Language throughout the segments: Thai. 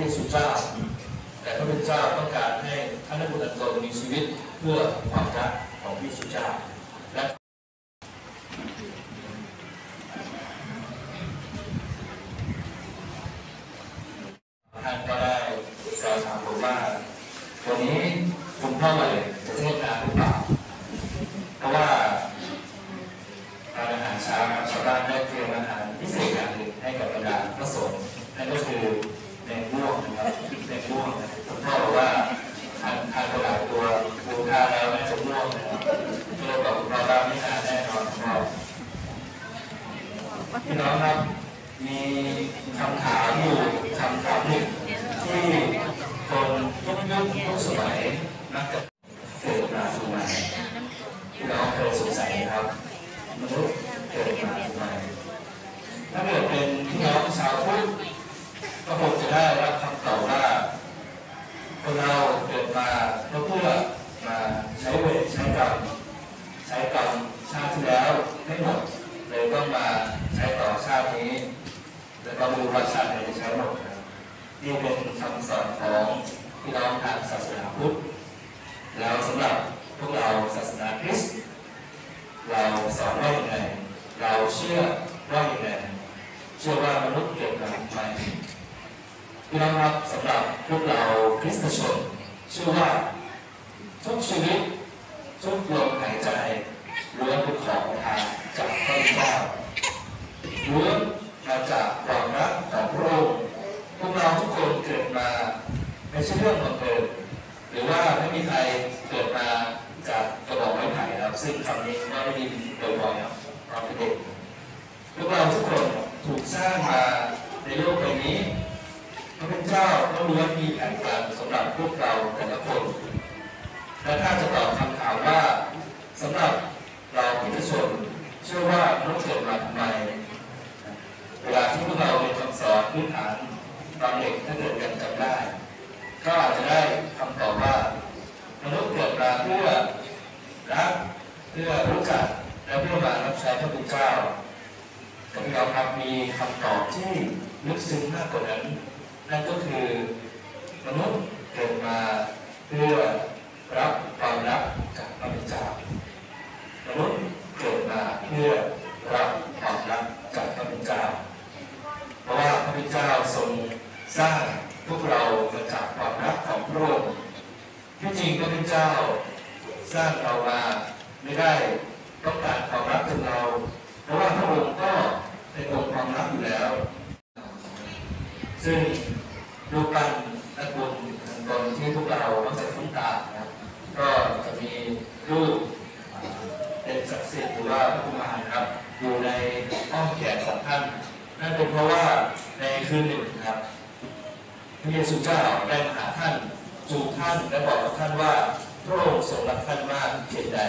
เยซูเจ้า แต่พระพุทธเจ้าต้องการให้ท่านและคุณอันตนมีชีวิตเพื่อความรักของพระเยซูเจ้าและ ท่านก็ได้สอบถามผมว่าวันนี้คุณพ่อเลยจะเทศนาหรือเปล่าเพราะว่าการอาหารเช้าครับชาวบ้านได้เตรียมอาหารพิเศษอย่างหนึ่งให้กับบรรดาพระสงฆ์นั่นก็คือแมงม่วงนะครับแมงม่วงนะคุณพ่อบอกว่าทานทานไปหลายตัวดูท่าแล้วน่าจะม่วงนะครับก็เลยบอกคุณพ่อว่าไม่นานแน่นอนคุณพ่อ พี่น้องครับ มีคำถามอยู่คำถามหนึ่งที่คนทุกยุคทุกสมัยมักจะเกิดมาทำไมพี่น้องเคยสงสัยไหมครับ มนุษย์เกิดมาทำไมถ้าเกิดเป็นพี่น้องชาวพุทธก็คงจะได้รับคำตอบว่าคนเราเกิดมาก็เพื่อมาใช้เวรใช้กรรม ใช้กรรมชาติที่แล้วไม่หมดเลยต้องมาใช้ต่อชาตินี้ แล้วก็รู้ว่าชาติไหนจะใช้หมดครับนี่เป็นคำสอนของพี่น้องทางศาสนาพุทธแล้วสำหรับพวกเราศาสนาคริสต์เราสอนว่าอย่างไรเราเชื่อว่าอย่างไรเชื่อว่ามนุษย์เกิดมาทำไมพี่น้องครับสำหรับพวกเราคริสตชนเชื่อว่าทุกชีวิต ทุกลมหายใจล้วนเป็นของประทานจากพระเจ้าล้วนมาจากความรักของพระองค์พวกเราทุกคนเกิดมาไม่ใช่เรื่องบังเอิญหรือว่าไม่มีใครเกิดมาจากกระบอกไม้ไผ่ครับซึ่งคำนี้ก็ได้ยินบ่อยๆครับตอนเป็นเด็กพวกเราทุกคนถูกส ร้างมาในโลกใบนี้พระพุทธเจ้าก็ล้วนมีแผนการสำหรับพวกเราแต่ละคน และถ้าจะตอบคำถามว่าสำหรับเราพิจชนเชื่อว่ามนุษย์เกิดมาทำไมเวลาที่พวกเราเรียนคำสอนพื้นฐานตอนเด็กถ้าเกิดยังจำได้ ก็อาจจะได้คำตอบว่ามนุษย์เกิดมาเพื่อรักเพื่อรู้จักและเพื่อมารับใช้พระพุทธเจ้า กับเราครับมีคำตอบที่ลึกซึ้งมากกว่านั้น นั่นก็คือมนุษย์เกิดมาเพื่อรับความรักจากพระบิดามนุษย์เกิดมาเพื่อรับความรักจากพระบิดาเพราะว่าพระบิดาทรงสร้างพวกเรามาจากความรักของพระองค์ที่จริงพระบิดาสร้างเรามาไม่ได้ต้องการความ เยซูเจ้าได้มาหาท่านจูบท่านและบอกกับท่านว่าพระองค์ทรงรักท่านมากเพียงใด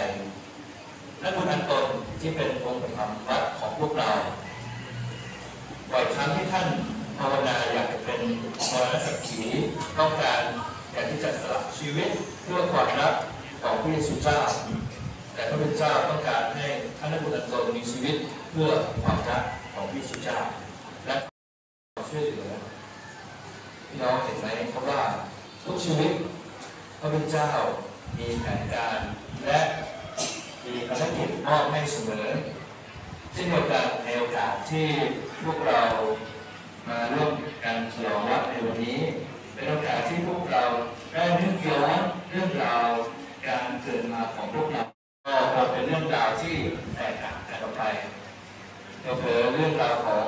และคุณอันตนที่เป็นองค์ประทับวัดของพวกเราบ่อยครั้งที่ท่านภาวนาอยากจะเป็นมรณสักขีต้องการอยากที่จะสละชีวิตเพื่อความรักของพระเยซูเจ้า แต่พระพุทธเจ้าต้องการให้ท่านและบุตรตนมีชีวิตเพื่อความรักของพระเยซูเจ้า และช่วยเหลือพี่น้องเห็นไหมเพราะว่าทุก ชีวิตพระพุทธเจ้ามีแผนการและมีภารกิจมอบให้เสมอเช่นเดียวกันในโอกาสที่พวกเรามาร่วมกันฉลองวัดในวันนี้ เป็นโอกาสที่พวกเราได้นึกย้อนเรื่องราวการเกิดมาของพวกเราก็เป็นเรื่องราวที่แตกต่างกันออกไปเผอเรื่องราวของ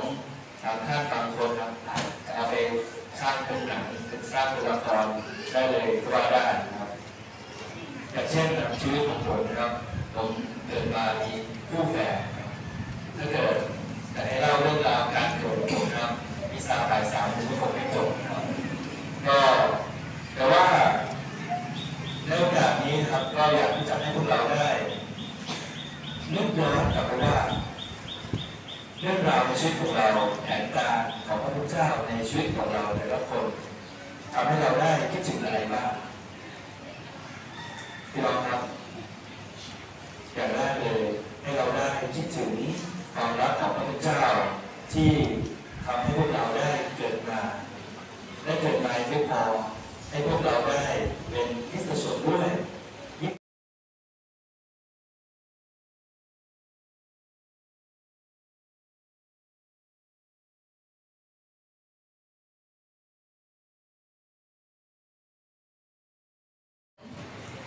ทางท่านบางคนครับอาจะเอาไปสร้างเป็นหนังเป็นสร้างเป็นละคร ได้เลยก็ว่าได้นะครับอย่างเช่นชีวิตของผมนะครับ ผมเกิดมามีคู่แฝดถ้าเกิดแต่ให้เล่าเรื่องราวการเกิดผมนะครับมีสาวหลายสาวผมก็คงไม่จบนะครับก็แต่ว่าในโอกาสนี้นะครับก็อยากที่จะให้พวกเราได้นึกย้อนกลับไปว่าเรื่องราวในชีวิตของเราแผนการของพระพุทธเจ้าในชีวิตของเราแต่ละคน ทำให้เราได้คิดถึงอะไรบ้างพี่น้องครับอย่างแรกเลยให้เราได้คิดถึงความรักของพระเจ้าที่ทำให้พวกเราได้เกิดมา ได้เกิดมาไม่พอให้พวกเราได้เป็นคริสตชนด้วย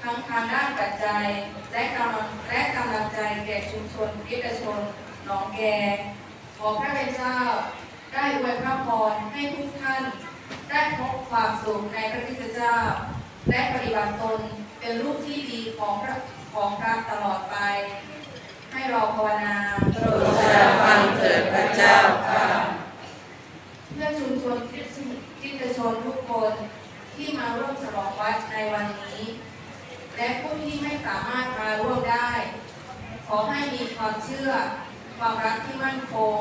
ทั้งทางด้านปัจจัยและกำลังและกำลังใจแก่ชุมชนคริสตชนหนองแก ขอพระเป็นเจ้า ได้อวยพระพรให้ทุกท่าน ได้พบความสุขในพระคริสตเจ้า และปฏิบัติตนเป็นลูกที่ดีของพระของพระตลอดไป ให้รอภาวนา โปรดทราบฟังเถิดพระเจ้าค่ะ เพื่อชุมชนคริสตชนทุกคนที่มาร่วมฉลองวัด ในวันนี้ และผู้ที่ไม่สามารถมาร่วมได้ ขอให้มีความเชื่อ ความรักที่มั่นคง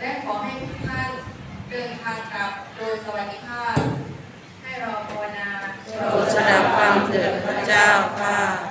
และขอให้ทุกท่านเดินทางกลับโดยสวัสดิภาพ ให้รอภาวนาโปรดสดับฟังเถิดพระเจ้าค่ะ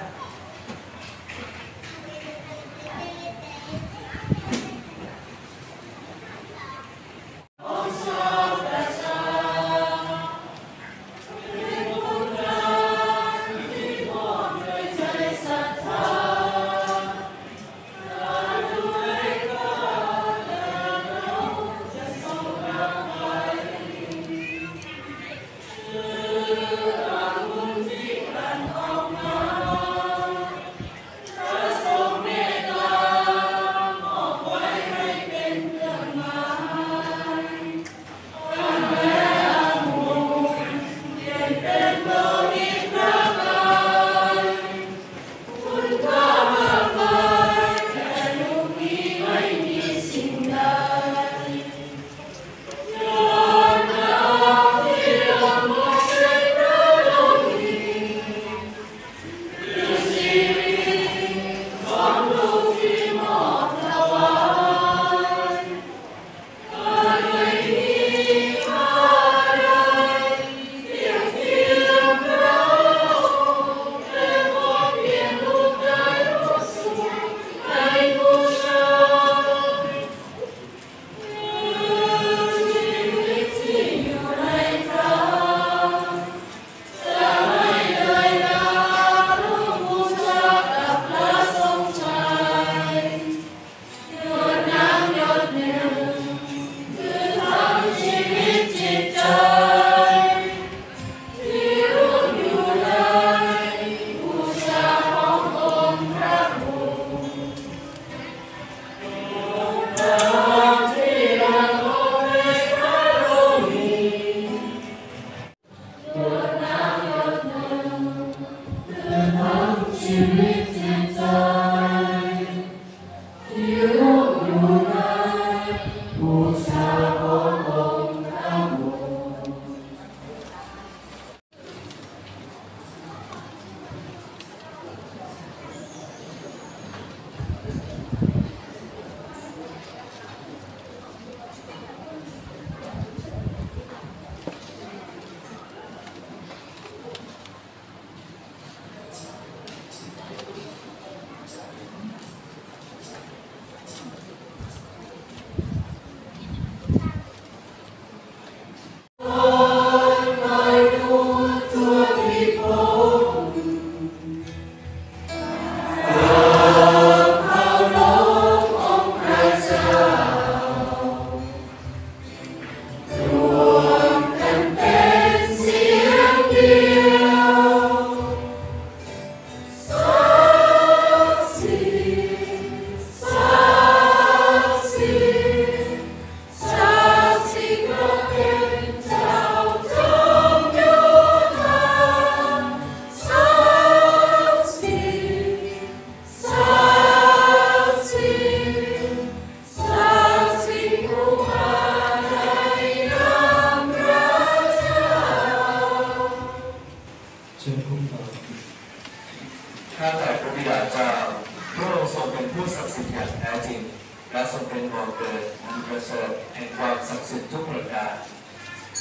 และทรงเป็นบ่อเกิดอันประเสริฐแห่งความศักดิ์สิทธิ์ทุกประการ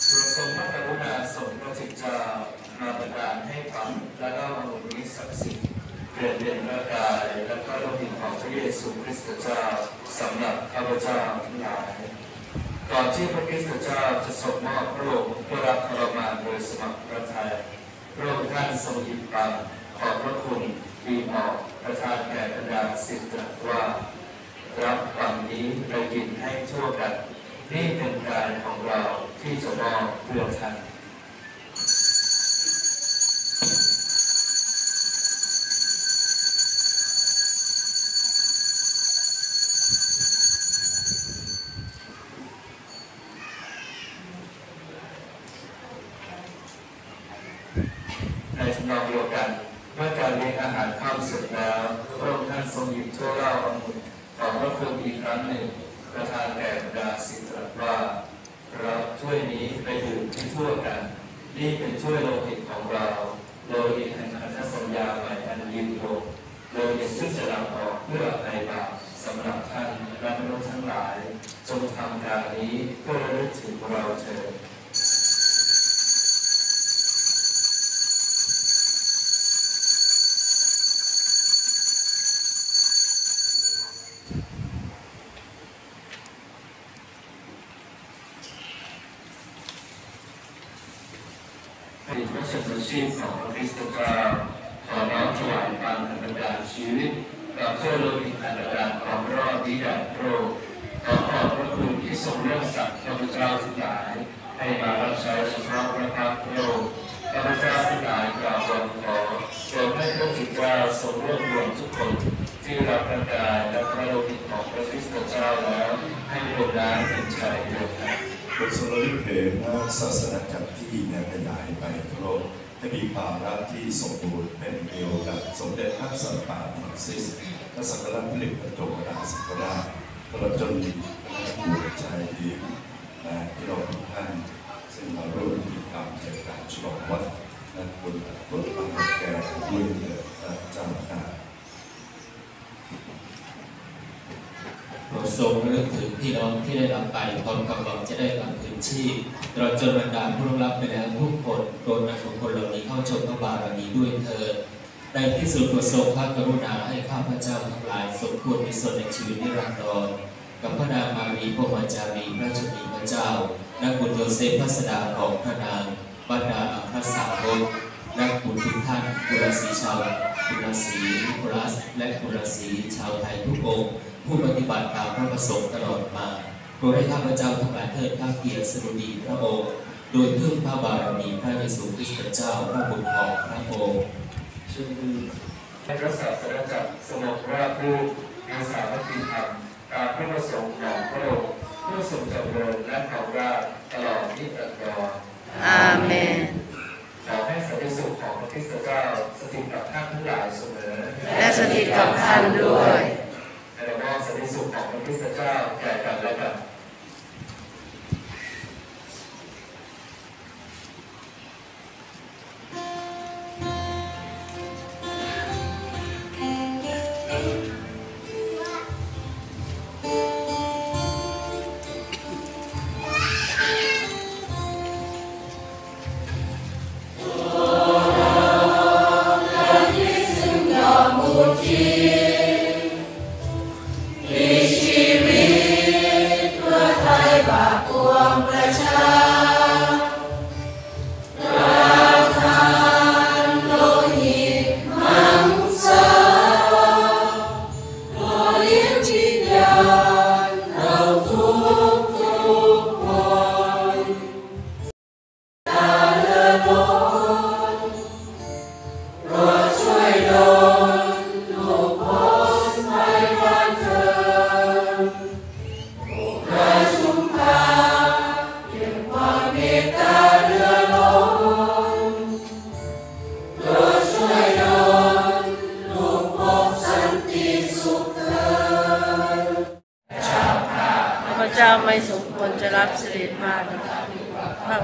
โปรดทรงพระกรุณาส่งพระจิตเจ้ามาประทานให้ฟังและเล่าองค์นี้ศักดิ์สิทธิ์เปลี่ยนเปลี่ยนร่างกายและพระโลหิตของพระเยซูคริสต์เจ้าสำหรับข้าพเจ้าทั้งหลายก่อนที่พระคริสต์เจ้าจะทรงมอบพระองค์เพื่อรับทรมานโดยสมัครพระทัยพระองค์ท่านทรงหยิบปังขอบพระคุณดีหมอกประทานแก่บรรดาศิษย์ว่า รับปังนี้ไปกินให้ทั่วกัน นี่เป็นกายของเราที่จะมอบเพื่อท่านในทำนองเดียวกัน เมื่อการเลี้ยงอาหารข้ามเสร็จแล้วพระองค์ท่านทรงหยิบถ้วยเหล้าองุ่น ขอพระคุณอีกครั้งหนึ่ง ประทานแก่บดาศิตรัสว่า เรับถ้วยนี้ไปดื่ที่ทั่วกัน นี่เป็นถ้วยโลหิตของเรา โลหิตแห่งพันธสัญญาใหม่อันยืนยงโลหิตซึ่งจะนำออกเพื่อในบาปสำหรับท่านและมนุษย์ทั้งหลาย จงทำการนี้เพื่อระลึกถึงเราเถิด เป็นพระชนชีพของพระคริสต์เจ้าขอน้อมถวายปังอันเป็นการชีวิตกับเพื่อโลหิตอันเป็นการของรอดนี้แด่พระองค์ขอขอบพระคุณที่ทรงเลือกสรรข้าพเจ้าทั้งหลาย ให้มารับใช้เฉพาะพระพักตร์พระองค์ข้าพเจ้าทั้งหลายกราบวอนขอโปรดให้พระจิตเจ้า ทรงรวบรวมทุกคนที่รับประกายและพระโลหิตของพระคริสต์เจ้าแล้วให้รวมล้างเป็นชายเดียวกันบทสรุปเพลงว่าศาสนาจักรที่เนี่ยขยายไปทั่วโลกให้มีความรักที่สมบูรณ์เป็นเดียวกับสมเด็จพระสัมมาสัมพุทธเจ้าพระสังฆราชผลิตประจงราชสังฆราชตลอดจนหัวใจดีนะที่เราทุกท่านซึ่งมาร่วมกิจกรรมในการฉลองวัดและบุญบุญบังแก่บุญพระเจ้าค่ะ โปรดทรงระลึกถึงพี่น้องที่ได้รับไปพร้อมกับหวังจะได้รับคืน ชีพตลอดจนบรรดาผู้รับไปแล้วทุกคนโปรดนำของคนเหล่านี้เข้าชมพระบารมีด้วยเถิดในที่สุดโปรดทรงพระกรุณาให้ข้าพเจ้าทั้งหลายสมควรมีส่วนในชีวิตนิรันดรกับพระนางมารีพระวาจารีพระชนีพระเจ้า นักบุญโยเซฟพัสดาของพระนางบรรดาอัครสาวกนักบุญทุกท่านกุลศรีชาวกุลศรีนิโคลัส และกุลศรีชาวไทยทุกองผู้ปฏิบัติตามพระประสงค์ตลอดมา โปรดให้ข้าพเจ้าทั้งหลายเทิดพระเกียรติสดุดีพระองค์โดยพึ่งพระบารมีพระเยซูคริสต์เจ้าพระบุตรของพระองค์ชื่อให้พระศาสนาจักรสงบราบรื่นในสามัคคีธรรมตามพระประสงค์ของพระองค์เพื่อทรงจำเริญและเผาราชตลอดนิรันดรอาเมนขอให้สันติสุขของพระคริสต์เจ้าสถิตกับท่านทั้งหลายเสมอ และสถิตกับท่านด้วย ของพระคริสต์เจ้าแก่กันและกัน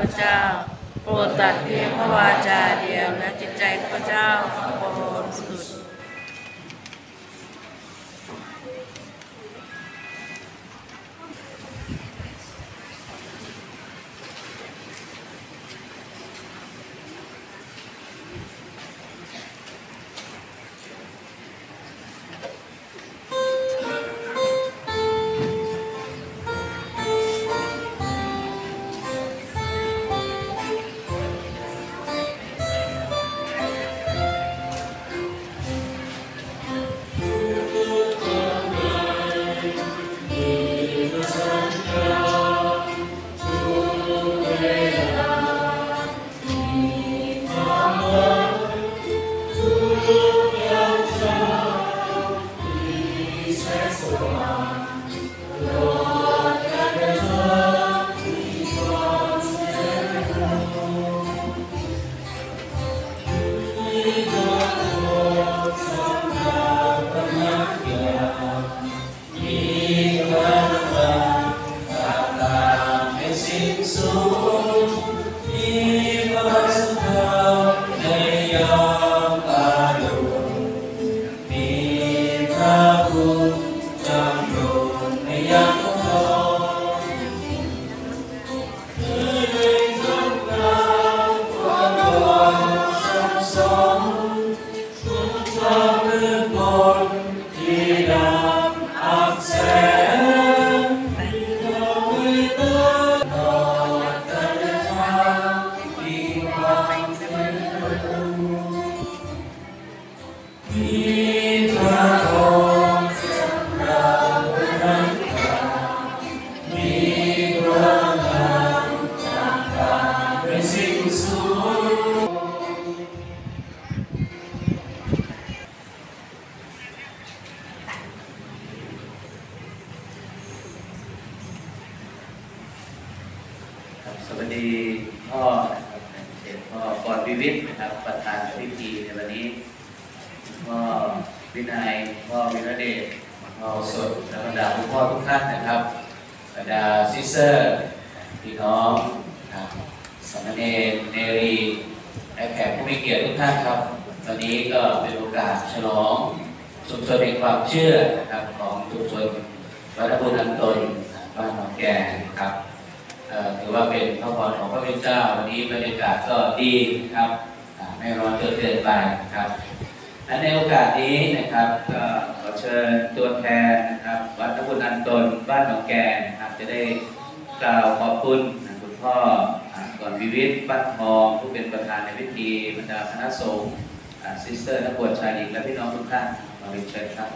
พเจ้า โปรดตัดเพียงพระวาจาเดียวและจิตใจข้าพเจ้าบริสุท ตนบ้านหนองแกนะครับจะได้กล่าวขอบคุณคุณพ่อก่อนวิวิทย์บ้านทองผู้เป็นประธานในพิธีบรรดาคณะสงฆ์ซิสเตอร์นักบวชชายหญิงและพี่น้องทุกท่านมาเรียนเชิญครับ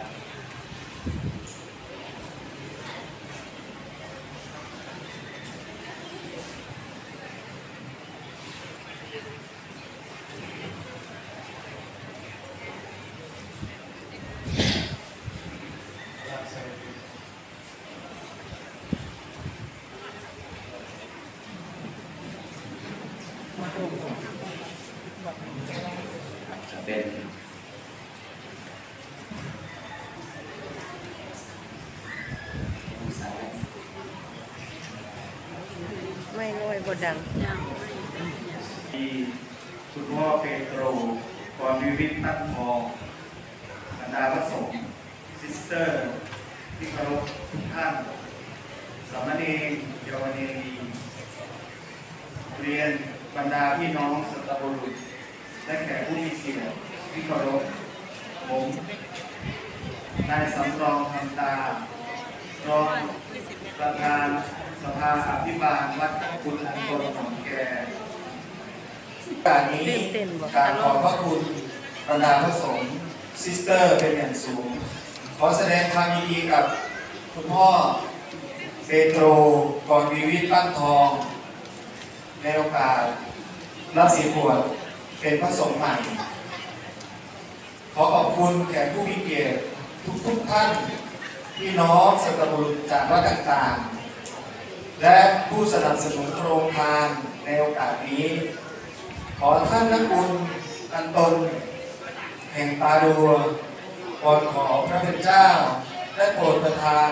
จะเป็น ไม่น้อยบ่ดัง มีคุณพ่อเปโตรกรวิวิทย์ตั้งทองบรรดาพระสงฆ์ซิส เตอร์ที่เคารพทุกท่านสามเณรเยาวเนรีเรียนบรรดาพี่น้องสัตบุรุษและแขกผู้มีเกียรติที่เคารพผมนายสำรองคำตารองประธานสภาอภิบาลวัดคุณอันตนของแกการนี้การขอพระคุณบรรดาพระสงฆ์ซิสเตอร์เป็นอย่างสูง ขอแสดงความยินดีกับคุณพ่อเปโตรกรวีวิทย์ปั้นทอง ในโอกาสรับสีบวชเป็นพระสงฆ์ใหม่ ขอขอบคุณแขกผู้มีเกียรติทุกๆท่านพี่น้องสัตบุรุษจากวัดต่างๆ และผู้สนับสนุนโรงทานในโอกาสนี้ ขอท่านนักบุญอันตนแห่งตาดัว วอนขอพระเป็นเจ้าและโปรดประทาน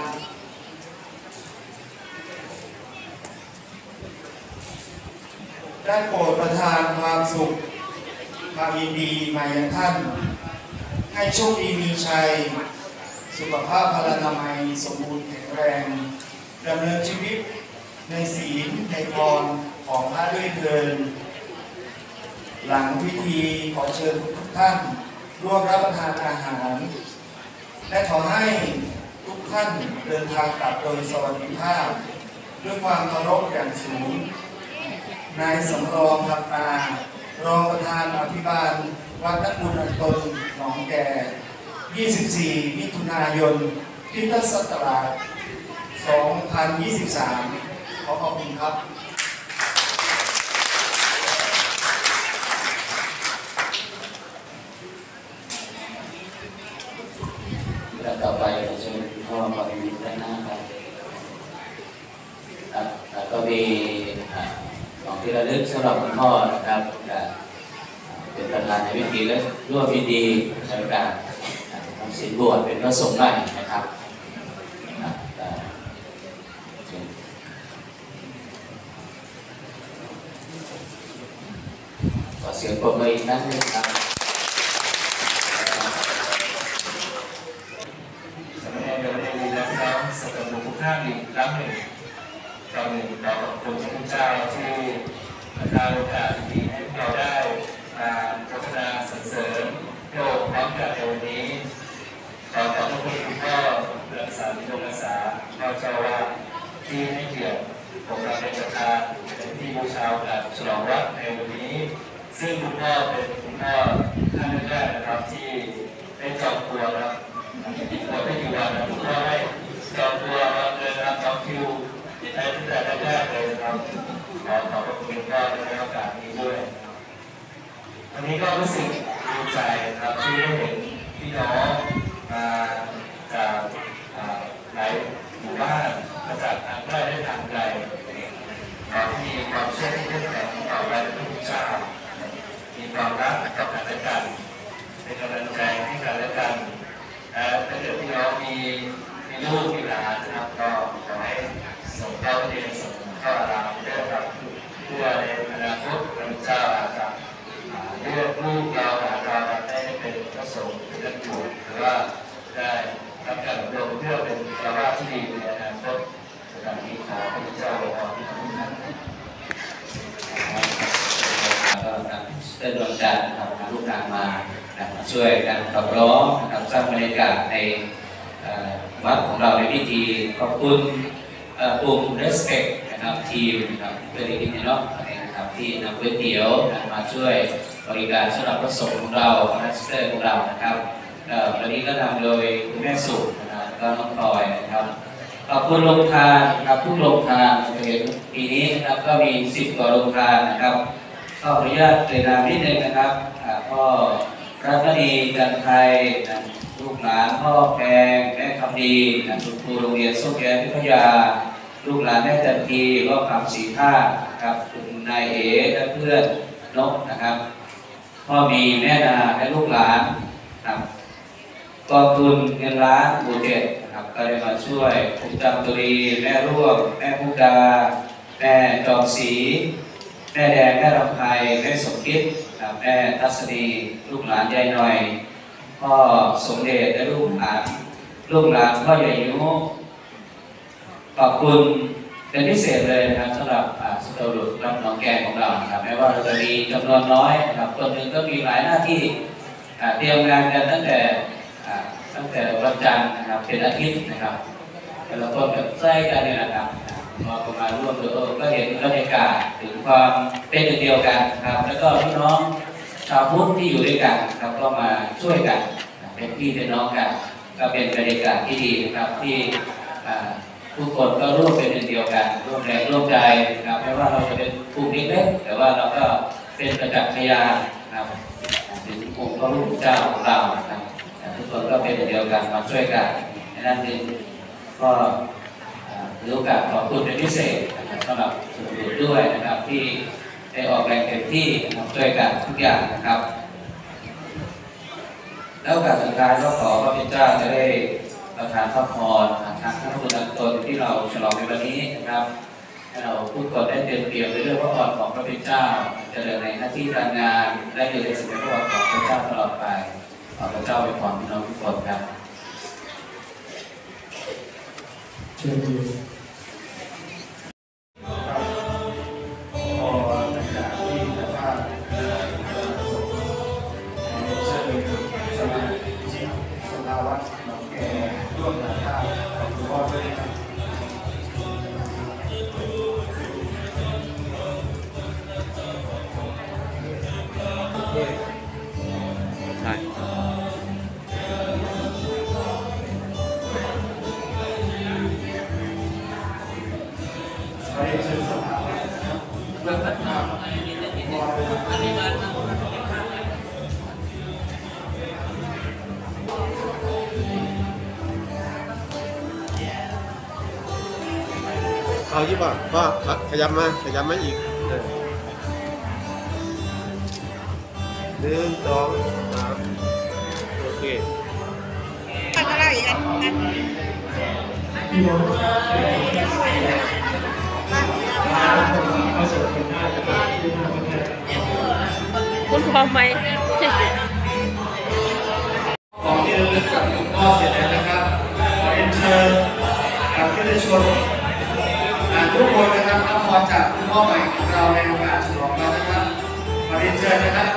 ได้โปรดประทานความสุขความยินดีมายังท่าน ให้โชคดีมีชัย สุขภาพพลานามัยสมบูรณ์แข็งแรงดำเนินชีวิตในศีลในพรของพระด้วยเทิน หลังพิธีขอเชิญทุกท่าน ร่วมรับประทานอาหาร และขอให้ทุกท่านเดินทางกลับโดยสวัสดิภาพ ด้วยความเคารพอย่างสูง นายสำรองทับตารองประธานอภิบาล วัดนักบุญอันตนหนองแก่ 24 มิถุนายนพุทธศักราช 2023 ขอขอบคุณครับ และต่อไปขอเชิญคุณพ่อมาวิวิทย์ด้านหน้าครับครับแล้วก็มีอ่าของ หรับคุณพ่อนะครับเป็นประธานในพิธีและร่วมพิธีในการอ่าทำศีลบวชเป็นพระสงฆ์ใหม่นะครับขอเสียงปรบมืออีกครั้งนึงครับ สำหรับเราได้ยินแล้วครับสัตว์บุคคลท่านอีกครั้งหนึ่งเราหนึ่งเราขอบคุณพระคุณเจ้าที่ประทานโอกาสดีให้เราได้มาพัฒนาสรรเสริญโลกพร้อมกันในวันนี้ขอขอบพระคุณคุณพ่อรักษาวิโรจน์ษาพ่อเจ้าว่าที่ให้เกียรติผมเราเป็นประธานเป็นที่บูชาโอกาสฉล องวัดในวันนี้ ซึ่งคุณพ่อเป็นคุณพ่อท่านแรกนะครับที่ได้จองตัวครับเราไม่กี่วันนะผมก็ให้จองตัวมาเลยนะครับจองคิวในตั้งแต่แรกเลยนะครับขอขอบพระคุณก็ในโอกาสนี้ด้วยวันนี้ก็รู้สึกดีใจครับที่ได้เห็นพี่น้องมาจากหลายหมู่บ้านมาจากทางใกล้และทางไกล เราที่มีความเชื่อที่เข้มแข็งต่อพระพุทธเจ้ามีความรักกับกันและกันเป็นกำลังใจให้กันและกันนะถ้าเกิดพี่น้องมีมีลูกมีหลานนะครับก็ขอให้ส่งเข้าเรียนส่งเข้าอารามเรื่องกับเพื่อในอนาคตพระเจ้าอาจจะเลือกลูกเราหลานเราได้เป็นพระสงฆ์เป็นนักบวชหรือว่าได้รับการอบรมเพื่อเป็นชาวบ้านที่ดีในอนาคต ดันี้ขอพระเจ้าอวยพรให้ทุกท่านก็ทางได้ดวงจันทร์นะครับลูกทางมานะมาช่วยกันขับร้องนะครับสร้างบรรยากาศในวัดของเราในพิธีขอบคุณกลุ่ม respect นะครับทีมนะครับเพื่อนที่นี่เนาะนะครับที่นำก๋วยเตี๋ยวมาช่วยบริการสำหรับพระสงฆ์ของเราพระสเตอร์ของเรานะครับวันนี้ก็นำโดยคุณแม่สุนะครับก็น้องพลอยนะครับ ขอบคุณโรงทานนะครับทุกโรงทานเห็นปีนี้นะครับก็มีสิบกว่าโรงทานนะครับก็ขออนุญาตเรียนนามนิดนึงนะครับอ่าพ่อรัตนีจันไทยนะลูกหลานพ่อแพงแม่คำดีนะคุณครูโรงเรียนส้มแย้พิทยา ลูกหลานแม่จันทีก็คำสีท่าครับคุณนายเอ๋และเพื่อนนกนะครับพ่อมีแม่นาและลูกหลานนะครับกองทุนเงินล้านหมู่เจ็ด นะครับก็ได้มาช่วยคุณจำตุรีแม่ร่วมแม่พุกดาแม่จอมศรีแม่แดงแม่ลำไพแม่สมคิดครับแม่ทัศนีลูกหลานยายหน่อยพ่อสมเด็จและลูกหลานลูกหลานพ่อใหญ่ยุขอบคุณเป็นพิเศษเลยนะครับสำหรับอ่าสตรุรับน้องแกงของเราครับแม้ว่าเราจะมีจำนวนน้อยนะครับคนหนึ่งก็มีหลายหน้าที่เตรียมงานกันตั้งแต่ ตั้งแต่วันจันทร์นะครับ เป็นอาทิตย์นะครับ แต่ละคนแบบใกล้กันเนี่ยนะครับมาประมาณร่วมดูก็เห็นบรรยากาศถึงความเป็นหนึ่งเดียวกันครับ แล้วก็พี่น้องชาวพุทธที่อยู่ด้วยกันครับก็มาช่วยกันเป็นพี่เป็นน้องกัน ก็เป็นบรรยากาศที่ดีนะครับที่ทุกคนก็ร่วมเป็นหนึ่งเดียวกัน ร่วมแรงร่วมใจนะครับไม่ว่าเราจะเป็นกลุ่มเล็กๆแต่ว่าเราก็เป็นประจักษ์พยานนะครับถึงองค์พระรูปเจ้าของเรานะครับ ทุกคนก็เป็นหนึ่งเดียวกันมาช่วยกันนั่นเองก็ถือโอกาสขอบคุณเป็นพิเศษสำหรับส่วนรวมด้วยนะครับที่ได้ออกแรงเต็มที่นะครับช่วยกันทุกอย่างนะครับ แล้วโอกาสสุดท้ายก็ขอพระพิจ้าจะได้ประทานพระพรทางท่านพระคุณตนที่เราฉลองในวันนี้นะครับให้เราพูดก่อนได้เตรียมเตรียมในเรื่องพระพรของพระพิเจ้าเจริญในหน้าที่การงานและอยู่ในสิ่งที่พของพระเจ้าตลอดไป ขอพระเจ้าเป็นพรพี่น้องทุกคนครับเชิญ ยี่ป่ะพ่อขยับมาขยับมาอีกหนึ่งสองสามโอเคคุณพร้อมไหม พ่อใหม่ของเราในโอกาสฉลองเรานะครับขอเรียนเชิญนะครับ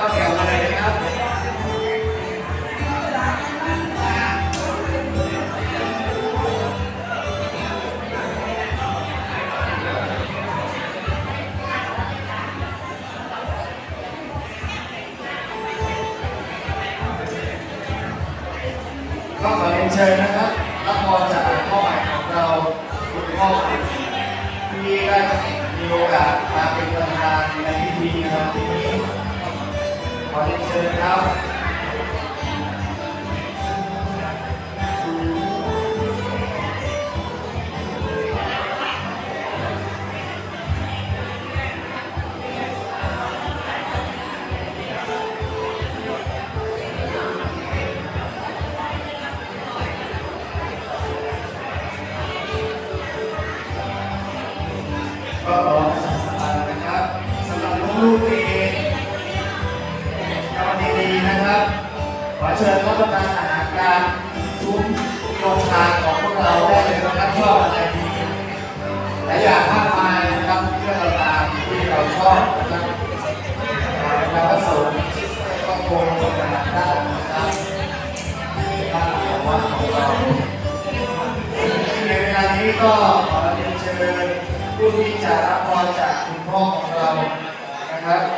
เชิญรับประทานอาหารกลางซุ้มโรงทานของพวกเราได้เลยนะครับชอบอะไรนี้หลายอย่างมากมายนะครับเพื่อเราตามที่เราชอบนะครับเราก็ส่งก็คงจะได้นะครับบ้านวัดของเราในเวลานี้ก็ขอเรียนเชิญผู้ที่จะรับพรจากคุณพ่อของเรานะครับ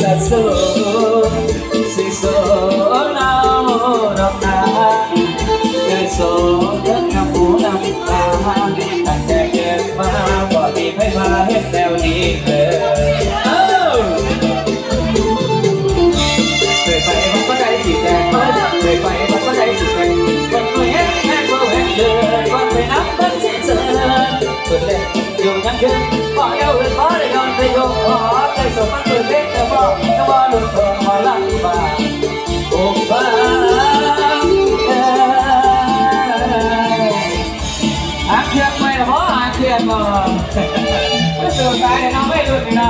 ใจสะสูสิโซเราดอกนาเคยโซทั้งน้ำหูน้ำตาตั้งแต่เกิดมาบ่มีใครมาเห็นแนวนี้เลยเอ้าเคยไปมันก็ ได้สิแดงเคยไมันก็ได้สิแดงวันเคยเห็นแค่ก็เห็นเลยวันไปนับตั้งสิ้นเสือเปิดเล่นอยู่ยังคืนพอเย้าเอินพอได้ยอนไปยกขอได้สมมันเปิดเล่นแต่บอกแต่ว่าลุงเพิ่งมาลังบาอ้บ้าอาเครื่องไม่ละพออาเครื่องมาไม่เสือตายนะไม่รุ่นนะ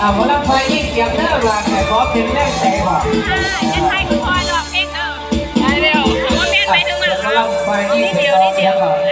อ่าหมอลำไฟยิ่งเสียงเนื้อรางแต่ขอเพียงแรกใจบอกจะใช้คุณพ่อดอกเพชรเออได้เร็วเพราะว่าแม่ไปถึงมาหมอาลำไฟยิ่งนิดเดียวนิดเดียว